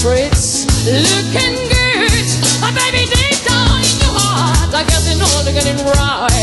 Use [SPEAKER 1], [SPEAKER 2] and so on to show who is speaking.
[SPEAKER 1] streets looking good. A baby deep down in your heart, I guess to know they're getting right.